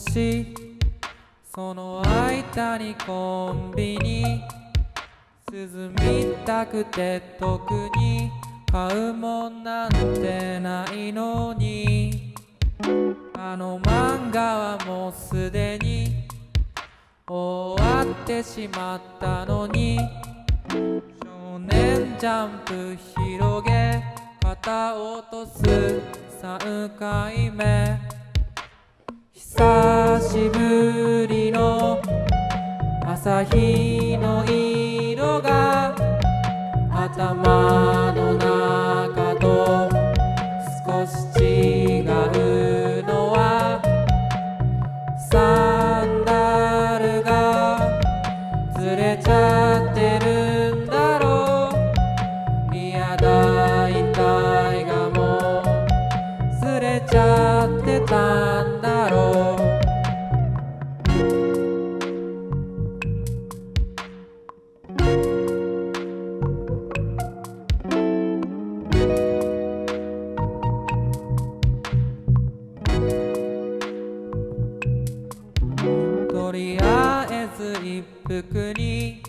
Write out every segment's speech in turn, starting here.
しその間にコンビニ涼みたくて特に買うもんなんてないのにあの漫画はもうすでに終わってしまったのに少年ジャンプ広げ肩落とす3回目。久しぶりの朝日の色が頭の中と少し違うのはサンダルがずれちゃってるんだろう。いや大体がもうずれちゃってたんだ一服に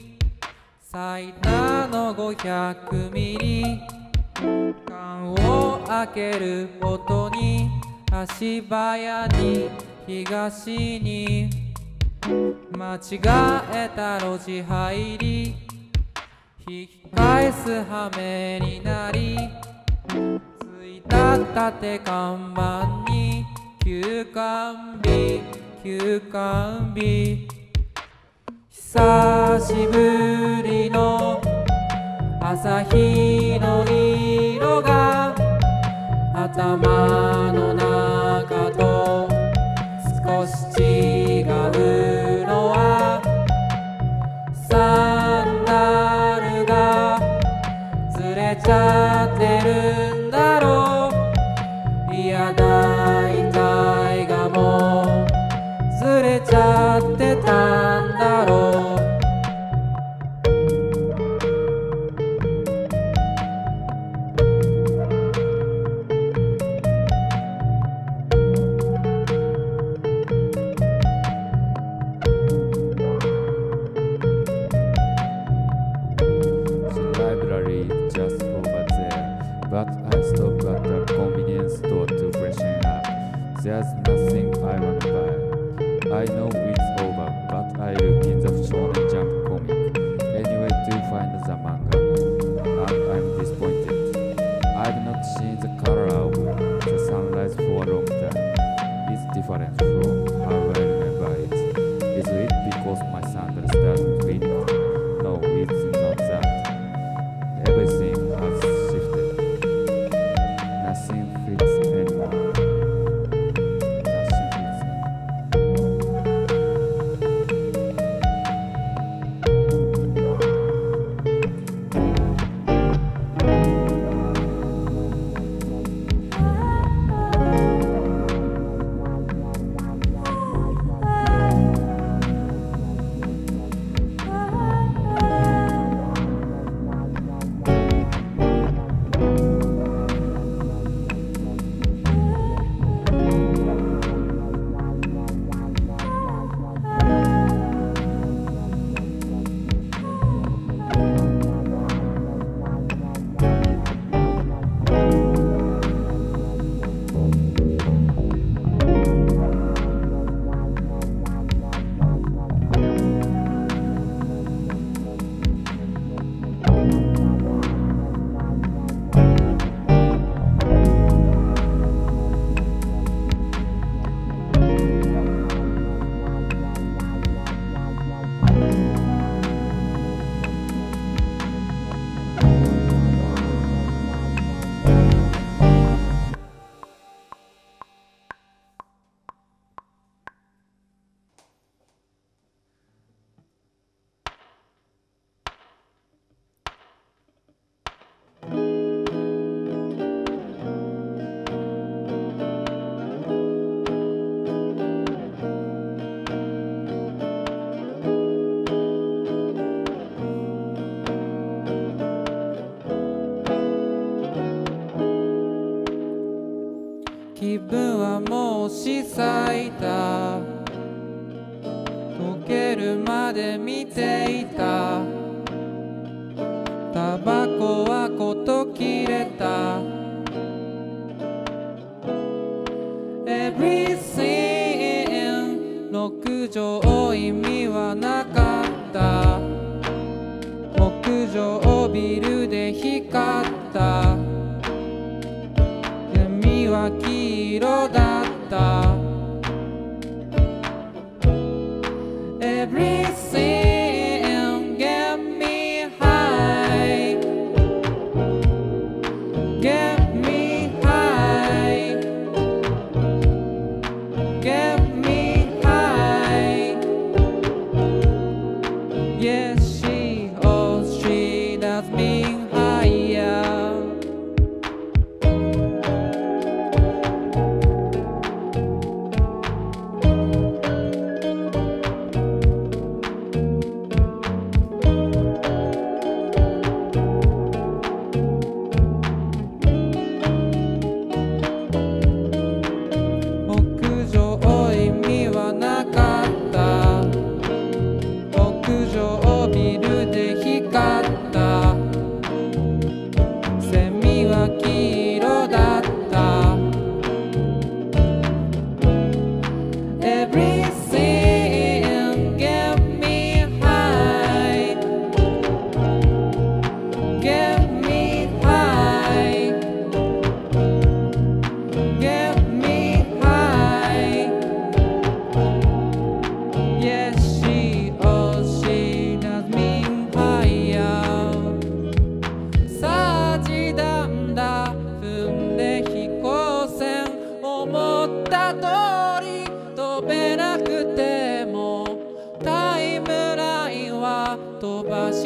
最多の500ミリ。缶を開ける音に。足早に東に。間違えた路地入り。引き返す羽目になり。ついた立て看板に。休館日。休館日。久しぶりの朝日の色が頭の中と少し違うのはサンダルがずれちゃってる but I stop at the convenience store to freshen up. There's nothing I wanna buy. I know it's over, but I look いた。溶けるまで見ていた。タバコはこと切れた。Everything 六条意味はなかった。屋上ビルで光った。海は黄色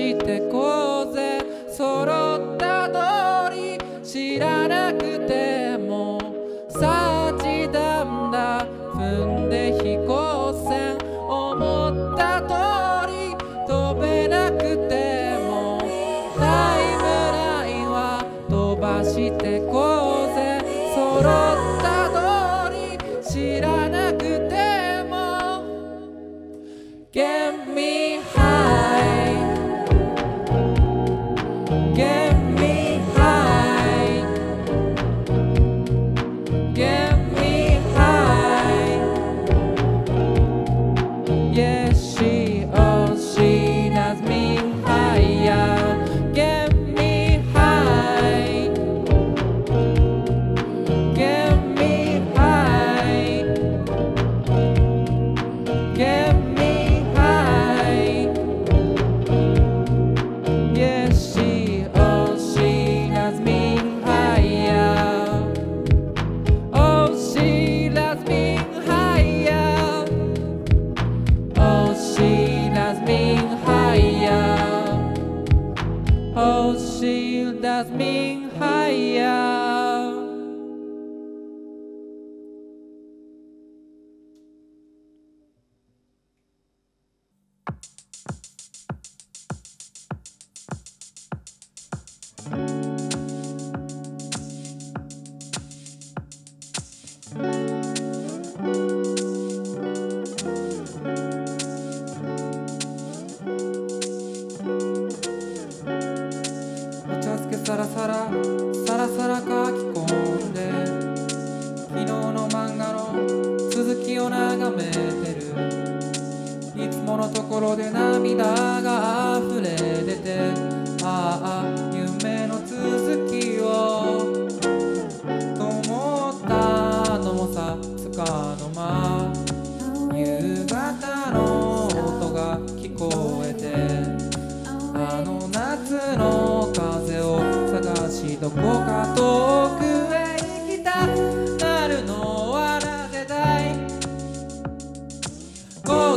してこうぜ。揃った通り知らなくても。さあ時短だ踏んで飛行船。思った通り飛べなくても。タイムラインは飛ばしてこうぜ。揃った yes,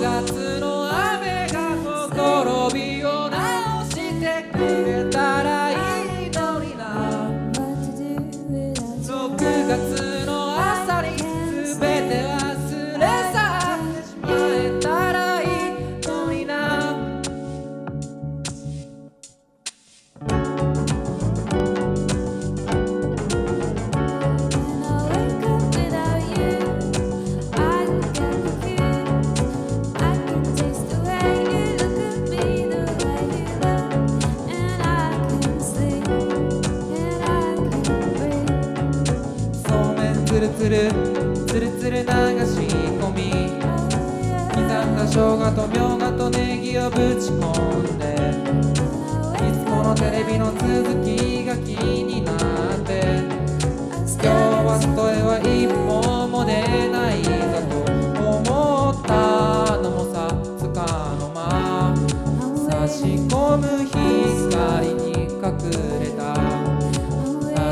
月の続きが気になって今日は外へは一歩も出ないぞと思ったのもさつかの間差し込む光に隠れた。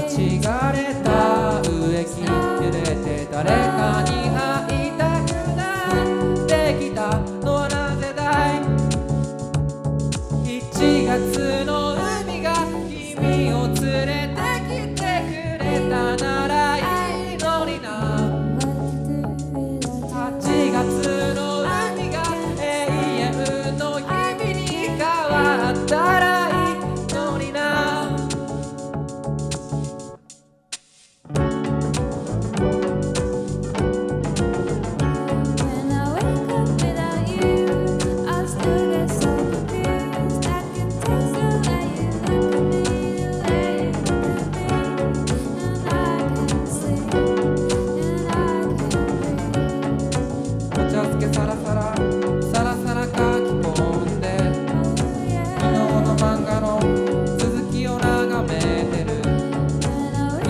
立ち枯れた植木揺れて誰かに会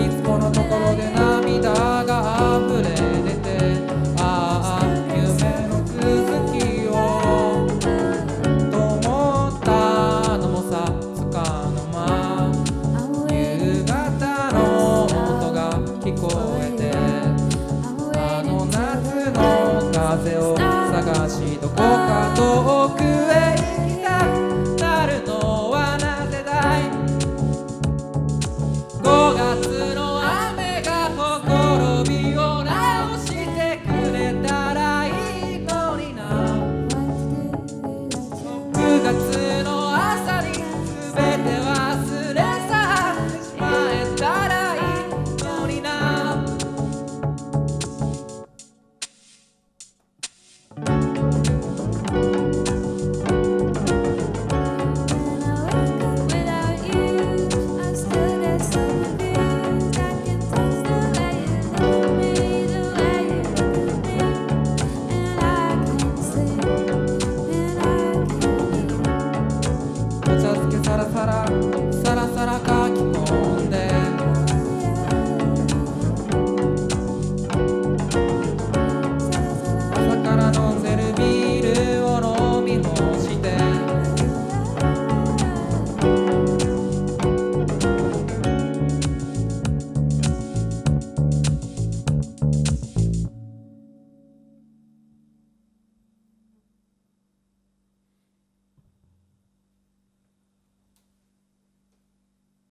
いつものところで涙が溢れ